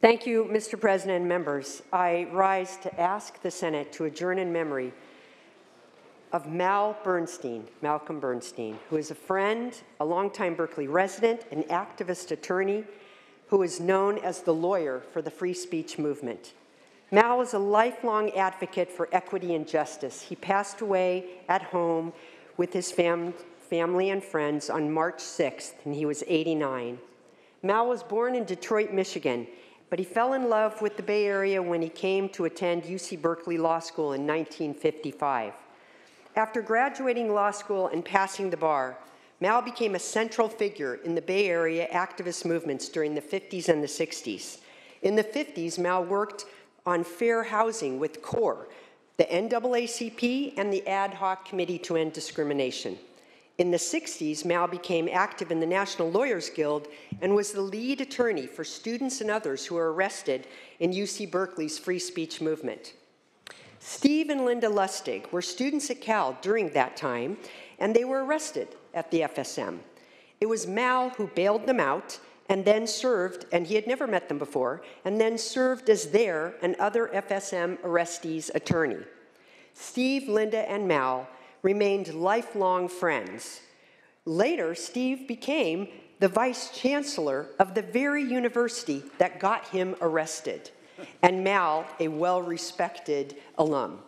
Thank you, Mr. President and members. I rise to ask the Senate to adjourn in memory of Mal Burnstein, Malcolm Burnstein, who is a friend, a longtime Berkeley resident, an activist attorney, who is known as the lawyer for the free speech movement. Mal was a lifelong advocate for equity and justice. He passed away at home with his fam family and friends on March 6th, and he was 89. Mal was born in Detroit, Michigan, but he fell in love with the Bay Area when he came to attend UC Berkeley Law School in 1955. After graduating law school and passing the bar, Mal became a central figure in the Bay Area activist movements during the 50s and the 60s. In the 50s, Mal worked on fair housing with CORE, the NAACP, and the Ad Hoc Committee to End Discrimination. In the 60s, Mal became active in the National Lawyers Guild and was the lead attorney for students and others who were arrested in UC Berkeley's free speech movement. Steve and Linda Lustig were students at Cal during that time, and they were arrested at the FSM. It was Mal who bailed them out and then served, and he had never met them before, and then served as their and other FSM arrestees' attorney. Steve, Linda, and Mal remained lifelong friends. Later, Steve became the vice chancellor of the very university that got him arrested and Mal, a well respected alum.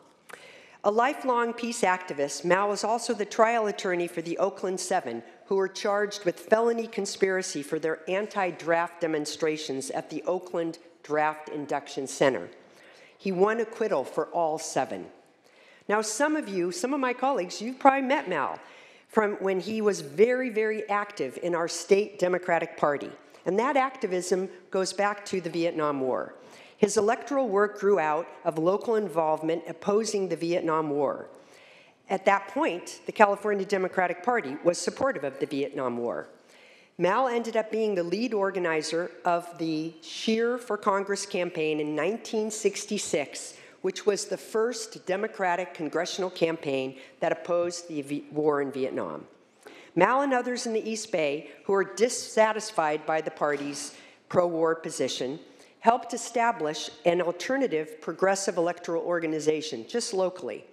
A lifelong peace activist, Mal was also the trial attorney for the Oakland Seven, who were charged with felony conspiracy for their anti draft demonstrations at the Oakland Draft Induction Center. He won acquittal for all seven. Now, some of you, some of my colleagues, you've probably met Mal from when he was very, very active in our state Democratic Party. And that activism goes back to the Vietnam War. His electoral work grew out of local involvement opposing the Vietnam War. At that point, the California Democratic Party was supportive of the Vietnam War. Mal ended up being the lead organizer of the Scheer for Congress campaign in 1966, which was the first Democratic congressional campaign that opposed the war in Vietnam. Mal and others in the East Bay who were dissatisfied by the party's pro war position helped establish an alternative progressive electoral organization just locally.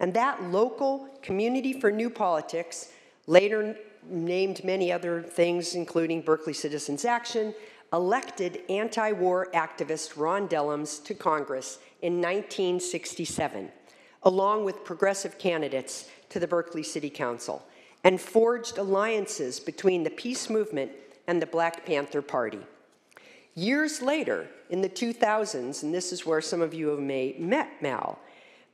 And that local Community for New Politics, later named many other things, including Berkeley Citizens Action, elected anti war activist Ron Dellums to Congress in 1967, along with progressive candidates to the Berkeley City Council, and forged alliances between the peace movement and the Black Panther Party. Years later, in the 2000s, and this is where some of you have may, met Mal,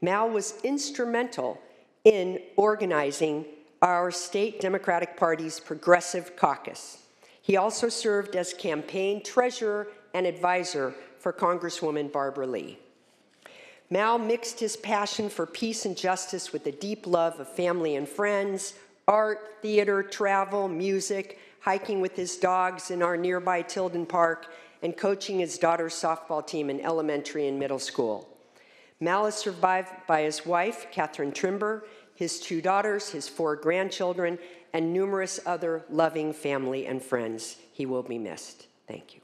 Mal was instrumental in organizing our state Democratic Party's Progressive Caucus. He also served as campaign treasurer and advisor for Congresswoman Barbara Lee. Mal mixed his passion for peace and justice with a deep love of family and friends, art, theater, travel, music, hiking with his dogs in our nearby Tilden Park, and coaching his daughter's softball team in elementary and middle school. Mal is survived by his wife, Catherine Trimber, his two daughters, his four grandchildren, and numerous other loving family and friends. He will be missed. Thank you.